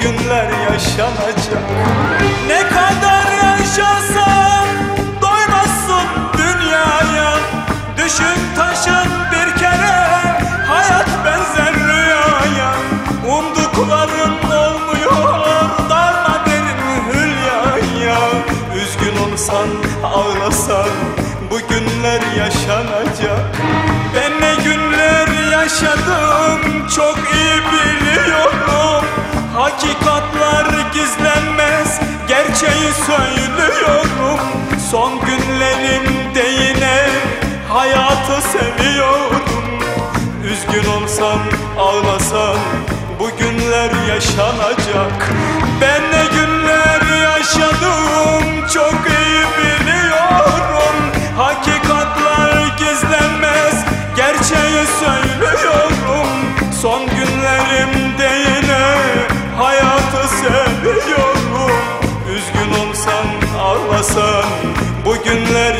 günler yaşanacak. Ne kadar yaşarsan doymazsın dünyaya. Düşün taşın bir kere hayat benzer rüyaya. Umdukların olmuyor darma derin hülyaya. Üzgün olsan ağlasan bu günler yaşanacak. Ben yaşadım çok iyi biliyorum. Hakikatlar gizlenmez gerçeği söylüyorum. Son günlerimde yine hayatı seviyorum Üzgün olsan ağlasan bu günler yaşanacak ağlasan bu günler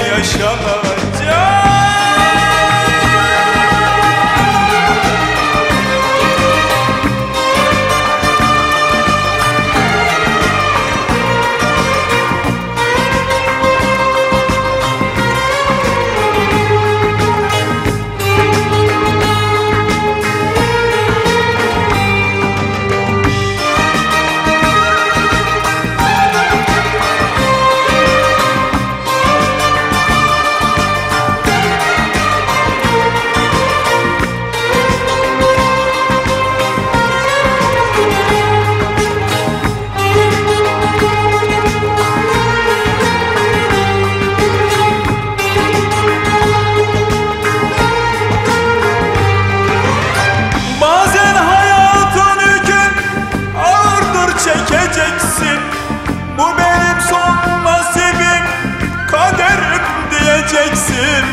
diyeceksin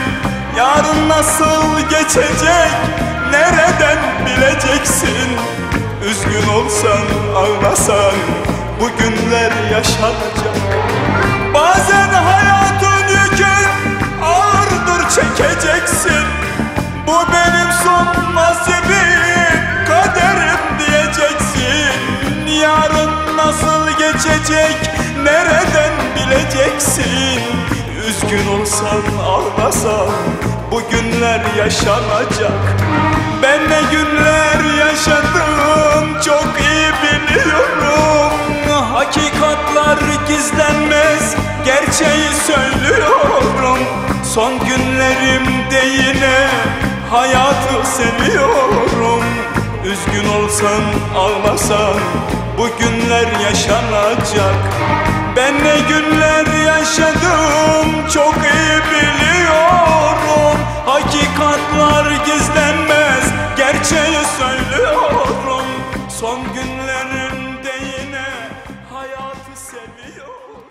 Yarın nasıl geçecek? Nereden bileceksin? Üzgün olsan ağlasan bu günler yaşanacak. Bazen hayatın yükün ağırdır çekeceksin. Bu benim son nasibim kaderim diyeceksin. Yarın nasıl geçecek? Nereden bileceksin Üzgün olsan ağlasan bu günler yaşanacak. Ben ne günler yaşadım çok iyi biliyorum. Hakikatlar gizlenmez gerçeği söylüyorum. Son günlerimde yine hayatı seviyorum. Üzgün olsan ağlasan bu günler yaşanacak. Ben ne günler yaşadım çok iyi biliyorum. Hakikatlar gizlenmez gerçeği söylüyorum. Son günlerimde yine hayatı seviyorum